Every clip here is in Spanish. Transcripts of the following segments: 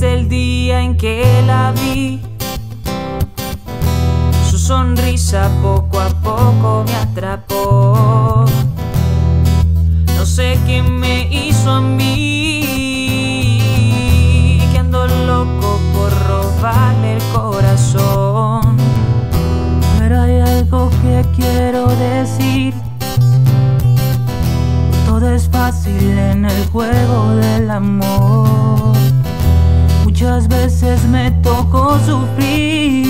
desde el día en que la vi. Su sonrisa poco a poco me atrapó. No sé qué me hizo a mí, que ando loco por robarle el corazón. Pero hay algo que quiero decir. Todo es fácil en el juego del amor. Muchas veces me tocó sufrir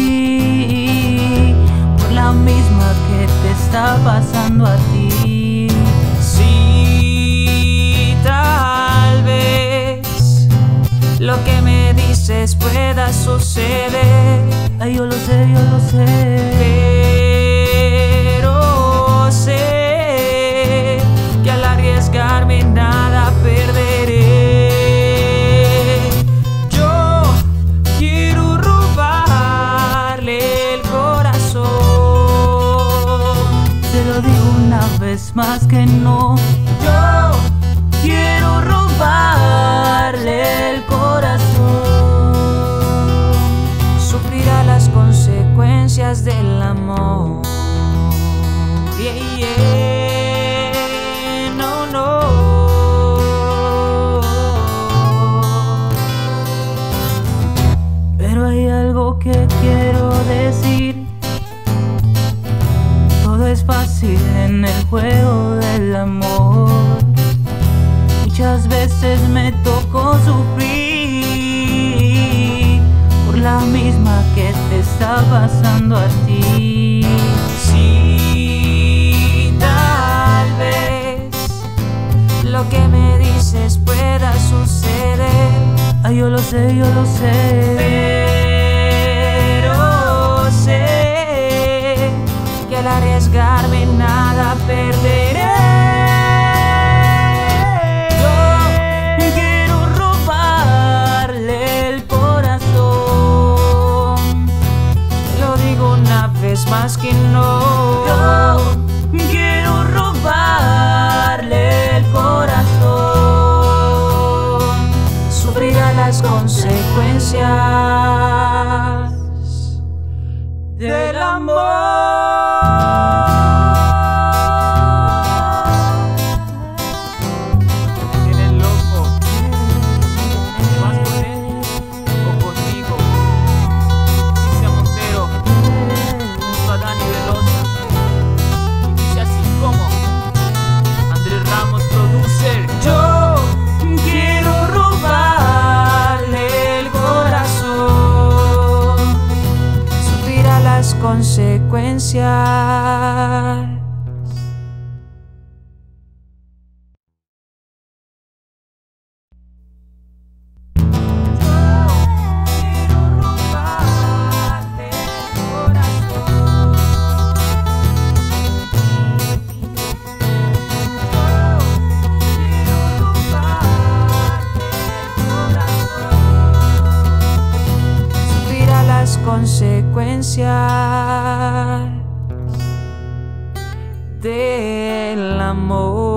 por la misma que te está pasando a ti. Sí, tal vez lo que me dices pueda suceder. Ay, yo lo sé, yo lo sé. Más que no. Yo quiero robarle el corazón. Sufrirá las consecuencias del amor. Yeah, yeah. No, no. Pero hay algo que quiero en el juego del amor. Muchas veces me tocó sufrir por la misma que te está pasando a ti. Sí, tal vez lo que me dices pueda suceder. Ay, yo lo sé, yo lo sé. Más que no. Yo quiero robarle el corazón. Sufrirá las consecuencias del amor. Consecuencias. Las consecuencias del amor.